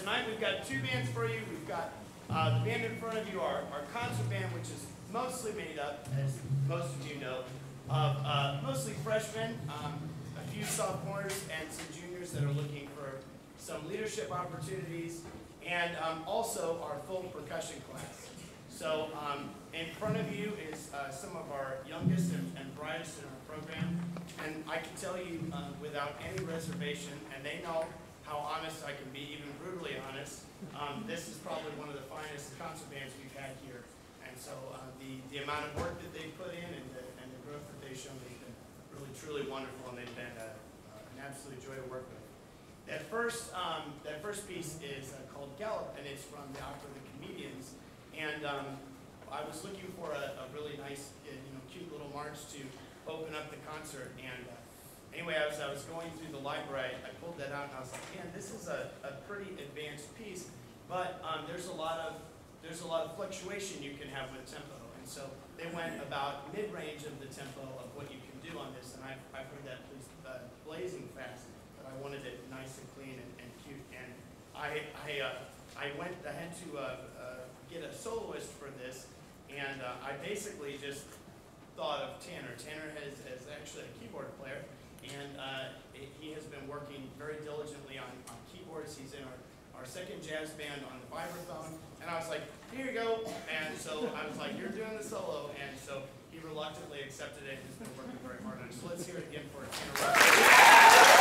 Tonight we've got two bands for you. We've got uh, the band in front of you, our, our concert band, which is mostly made up, as most of you know, of uh, mostly freshmen, um, a few sophomores, and some juniors that are looking for some leadership opportunities, and um, also our full percussion class. So um, in front of you is uh, some of our youngest and, and brightest in our program, and I can tell you uh, without any reservation, and they know how honest I can be, even brutally honest. Um, this is probably one of the finest concert bands we've had here, and so uh, the the amount of work that they've put in and the, and the growth that they've shown has been really truly wonderful, and they've been uh, uh, an absolute joy to work with. That first um, that first piece is uh, called Galop, and it's from the opera The Comedians, and um, I was looking for a, a really nice, uh, you know, cute little march to open up the concert, and. Uh, Anyway, as I was going through the library, I pulled that out and I was like, man, this is a, a pretty advanced piece, but um, there's a lot of there's a lot of fluctuation you can have with tempo, and so they went about mid-range of the tempo of what you can do on this, and I've, I've heard that uh, blazing fast, but I wanted it nice and clean and, and cute, and I I uh, I went I had to uh, uh, get a soloist for this, and uh, I basically just thought of Tanner. Tanner has, is actually a keyboard player and uh, he has been working very diligently on, on keyboards. He's in our, our second jazz band on the vibraphone, and I was like, here you go. And so I was like, you're doing the solo, and so he reluctantly accepted it. He's been working very hard on it. So let's hear it again for Tanner Rush.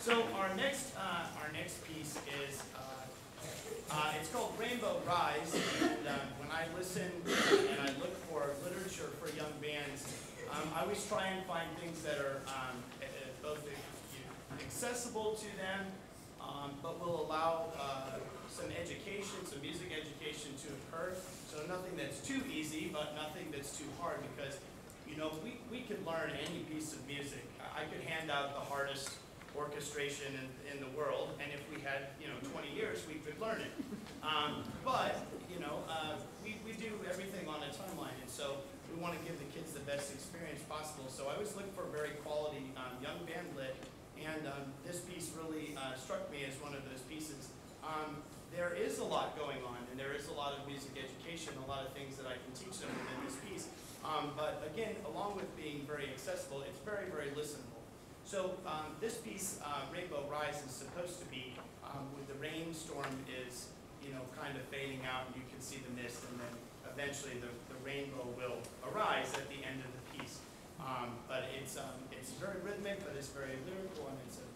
So our next, uh, our next piece is, uh, uh, it's called Rainbow Rise, and um, when I listen and I look for literature for young bands, um, I always try and find things that are um, uh, uh, both uh, you know, accessible to them, um, but will allow uh, some education, some music education to occur. So nothing that's too easy, but nothing that's too hard, because you know we, we could learn any piece of music. I could hand out the hardest orchestration in, in the world, and if we had, you know, 20 years, we could learn it. Um, but, you know, uh, we, we do everything on a timeline, and so we want to give the kids the best experience possible. So I always look for very quality um, young band lit, and um, this piece really uh, struck me as one of those pieces. Um, there is a lot going on, and there is a lot of music education, a lot of things that I can teach them within this piece. Um, but again, along with being very accessible, it's very, very listenable. So um, this piece, uh, Rainbow Rise, is supposed to be um, with the rainstorm is, you know, kind of fading out, and you can see the mist, and then eventually the, the rainbow will arise at the end of the piece. Um, but it's um, it's very rhythmic, but it's very lyrical, and it's a,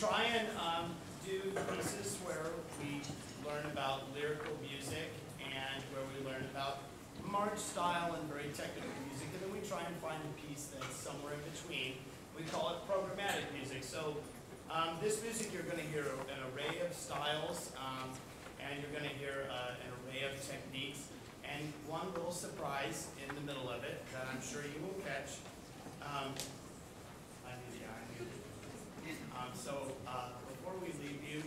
try and um, do pieces where we learn about lyrical music and where we learn about march style and very technical music, and then we try and find a piece that's somewhere in between. We call it programmatic music. So um, this music you're going to hear an array of styles, um, and you're going to hear uh, an array of techniques, and one little surprise in the middle of it that I'm sure you will catch. Um, um, so uh, before we leave you,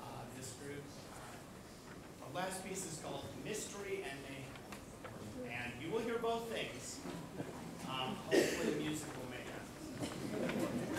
uh, this group, uh, the last piece is called Mystery and Mayhem. And you will hear both things. Um, hopefully make mayhem.